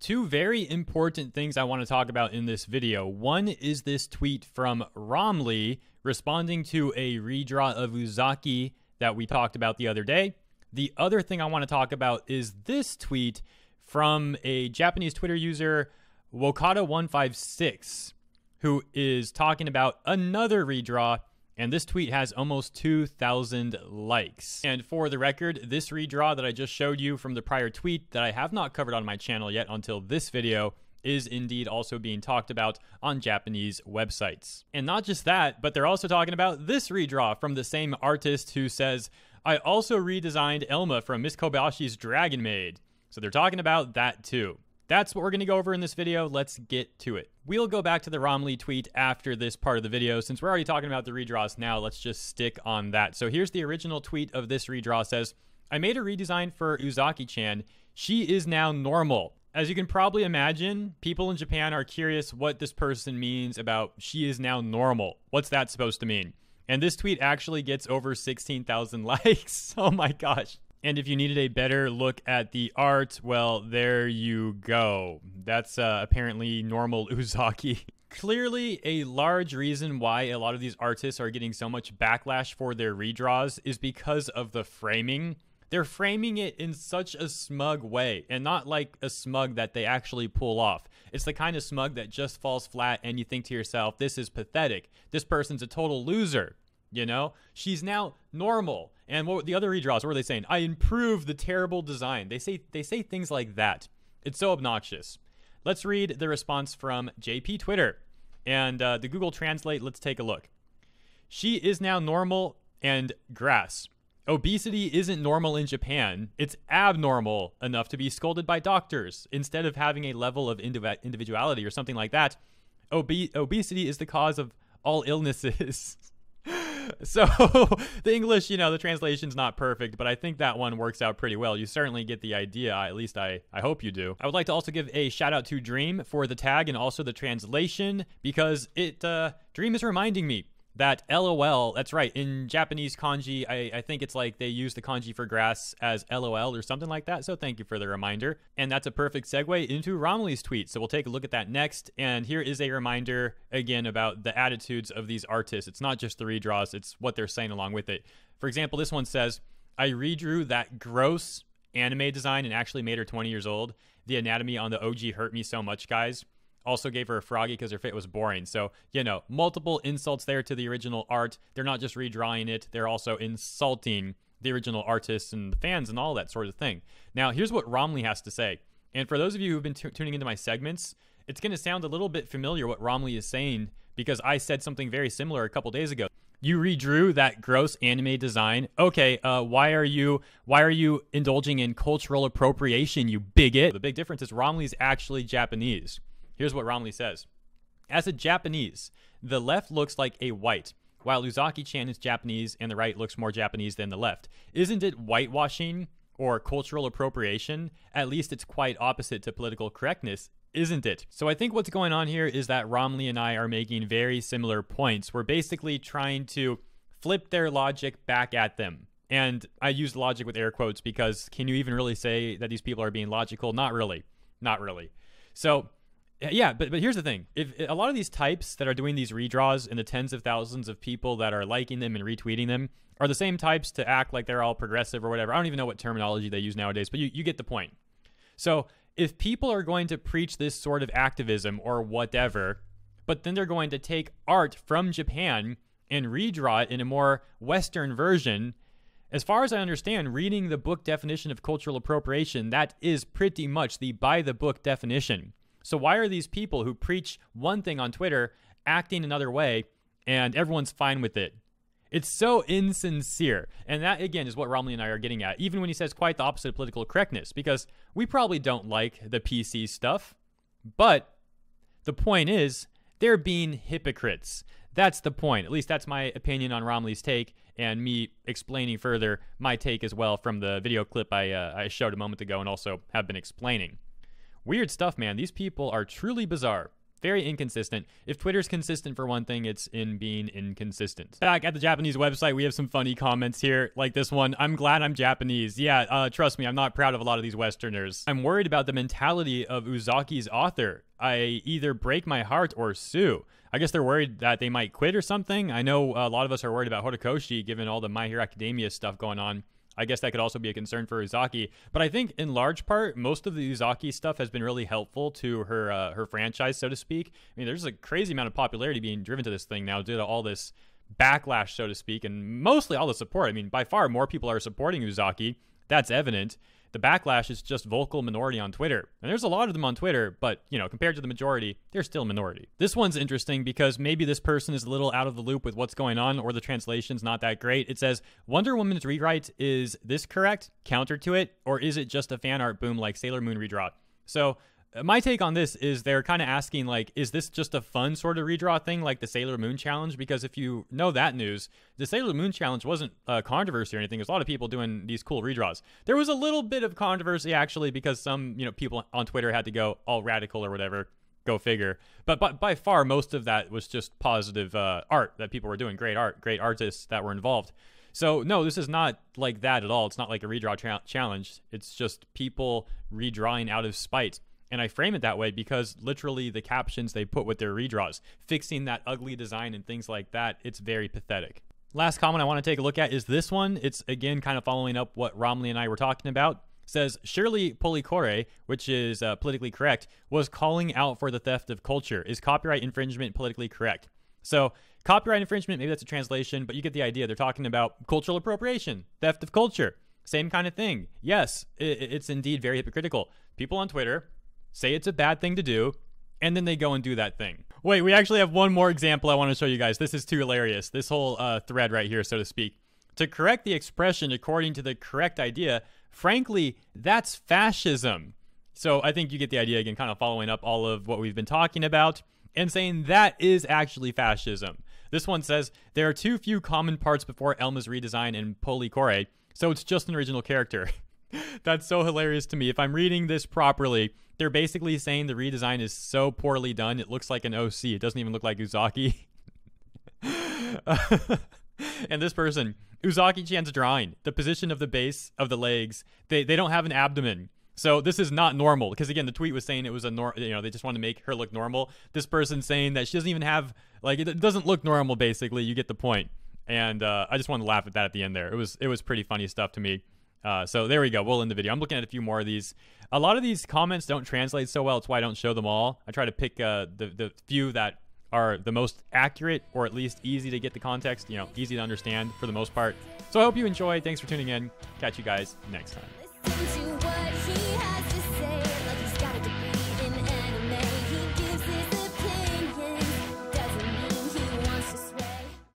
Two very important things I want to talk about in this video. One is this tweet from Romley responding to a redraw of Uzaki that we talked about the other day. The other thing I want to talk about is this tweet from a Japanese Twitter user, Wokada156, who is talking about another redraw and this tweet has almost 2,000 likes. And for the record, this redraw that I just showed you from the prior tweet that I have not covered on my channel yet until this video is indeed also being talked about on Japanese websites. And not just that, but they're also talking about this redraw from the same artist who says, I also redesigned Elma from Miss Kobayashi's Dragon Maid. So they're talking about that too. That's what we're going to go over in this video. Let's get to it. We'll go back to the Romley tweet after this part of the video. Since we're already talking about the redraws now, let's just stick on that. So here's the original tweet of this redraw says, I made a redesign for Uzaki-chan. She is now normal. As you can probably imagine, people in Japan are curious what this person means about she is now normal. What's that supposed to mean? And this tweet actually gets over 16,000 likes. Oh my gosh. And if you needed a better look at the art, well, there you go. That's uh, apparently normal Uzaki. Clearly, a large reason why a lot of these artists are getting so much backlash for their redraws is because of the framing. They're framing it in such a smug way, and not like a smug that they actually pull off. It's the kind of smug that just falls flat, and you think to yourself, this is pathetic. This person's a total loser. You know, she's now normal. And what the other redraws? What were they saying? I improved the terrible design. They say they say things like that. It's so obnoxious. Let's read the response from JP Twitter and uh, the Google Translate. Let's take a look. She is now normal and grass. Obesity isn't normal in Japan. It's abnormal enough to be scolded by doctors instead of having a level of indiv- individuality or something like that. Obe- obesity is the cause of all illnesses. so the English, you know, the translation's not perfect, but I think that one works out pretty well. You certainly get the idea. At least I, I hope you do. I would like to also give a shout out to Dream for the tag and also the translation because it uh, Dream is reminding me that LOL, that's right, in Japanese kanji, I, I, think it's like they use the kanji for grass as LOL or something like that. So thank you for the reminder. And that's a perfect segue into Romley's tweet. So we'll take a look at that next. And here is a reminder again about the attitudes of these artists. It's not just the redraws, it's what they're saying along with it. For example, this one says, I redrew that gross anime design and actually made her 20 years old. The anatomy on the OG hurt me so much, guys also gave her a froggy because her fit was boring. So, you know, multiple insults there to the original art. They're not just redrawing it, they're also insulting the original artists and the fans and all that sort of thing. Now, here's what Romley has to say. And for those of you who've been t- tuning into my segments, it's going to sound a little bit familiar what Romley is saying because I said something very similar a couple days ago. You redrew that gross anime design. Okay, uh, why are you why are you indulging in cultural appropriation, you bigot? The big difference is Romley's actually Japanese. Here's what Romley says As a Japanese, the left looks like a white, while Uzaki chan is Japanese and the right looks more Japanese than the left. Isn't it whitewashing or cultural appropriation? At least it's quite opposite to political correctness, isn't it? So I think what's going on here is that Romley and I are making very similar points. We're basically trying to flip their logic back at them. And I use logic with air quotes because can you even really say that these people are being logical? Not really. Not really. So yeah, but but here's the thing: if a lot of these types that are doing these redraws and the tens of thousands of people that are liking them and retweeting them are the same types to act like they're all progressive or whatever. I don't even know what terminology they use nowadays, but you, you get the point. So if people are going to preach this sort of activism or whatever, but then they're going to take art from Japan and redraw it in a more Western version, as far as I understand, reading the book definition of cultural appropriation, that is pretty much the by the book definition. So why are these people who preach one thing on Twitter acting another way and everyone's fine with it? It's so insincere. And that, again, is what Romley and I are getting at, even when he says quite the opposite of political correctness, because we probably don't like the PC stuff. But the point is, they're being hypocrites. That's the point. At least that's my opinion on Romley's take, and me explaining further my take as well from the video clip I, uh, I showed a moment ago and also have been explaining. Weird stuff, man. These people are truly bizarre. very inconsistent. If Twitter's consistent for one thing, it's in being inconsistent. Back at the Japanese website, we have some funny comments here, like this one. I'm glad I'm Japanese. Yeah, uh, trust me, I'm not proud of a lot of these Westerners. I'm worried about the mentality of Uzaki's author. I either break my heart or sue. I guess they're worried that they might quit or something. I know a lot of us are worried about Horikoshi given all the My Hero Academia stuff going on. I guess that could also be a concern for Uzaki. But I think in large part, most of the Uzaki stuff has been really helpful to her uh, her franchise, so to speak. I mean, there's a crazy amount of popularity being driven to this thing now due to all this backlash, so to speak, and mostly all the support. I mean, by far more people are supporting Uzaki. That's evident the backlash is just vocal minority on Twitter. And there's a lot of them on Twitter, but, you know, compared to the majority, they're still a minority. This one's interesting because maybe this person is a little out of the loop with what's going on or the translation's not that great. It says Wonder Woman's rewrite is this correct? Counter to it? Or is it just a fan art boom like Sailor Moon redraw? So my take on this is they're kind of asking like is this just a fun sort of redraw thing like the sailor moon challenge because if you know that news the sailor moon challenge wasn't a controversy or anything there's a lot of people doing these cool redraws there was a little bit of controversy actually because some you know people on twitter had to go all radical or whatever go figure but, but by far most of that was just positive uh, art that people were doing great art great artists that were involved so no, this is not like that at all. It's not like a redraw tra- challenge. It's just people redrawing out of spite. And I frame it that way because literally the captions they put with their redraws, fixing that ugly design and things like that, it's very pathetic. Last comment I want to take a look at is this one. It's again kind of following up what Romley and I were talking about. It says Shirley Polycore, which is uh, politically correct, was calling out for the theft of culture. Is copyright infringement politically correct? So, copyright infringement, maybe that's a translation, but you get the idea. They're talking about cultural appropriation, theft of culture. Same kind of thing. Yes, it's indeed very hypocritical. People on Twitter say it's a bad thing to do, and then they go and do that thing. Wait, we actually have one more example I want to show you guys. This is too hilarious. This whole uh, thread right here, so to speak. To correct the expression according to the correct idea, frankly, that's fascism. So I think you get the idea again, kind of following up all of what we've been talking about and saying that is actually fascism. This one says there are too few common parts before Elma's redesign in Polycore, so it's just an original character. That's so hilarious to me. If I'm reading this properly, they're basically saying the redesign is so poorly done, it looks like an OC. It doesn't even look like Uzaki. and this person, Uzaki Chan's drawing, the position of the base of the legs, they, they don't have an abdomen. So this is not normal because again, the tweet was saying it was a nor- you know they just want to make her look normal. This person saying that she doesn't even have like it doesn't look normal. Basically, you get the point. And uh, I just wanted to laugh at that at the end there. It was it was pretty funny stuff to me. Uh, so there we go. We'll end the video. I'm looking at a few more of these. A lot of these comments don't translate so well. It's why I don't show them all. I try to pick uh, the, the few that are the most accurate or at least easy to get the context, you know, easy to understand for the most part. So I hope you enjoy. Thanks for tuning in. Catch you guys next time.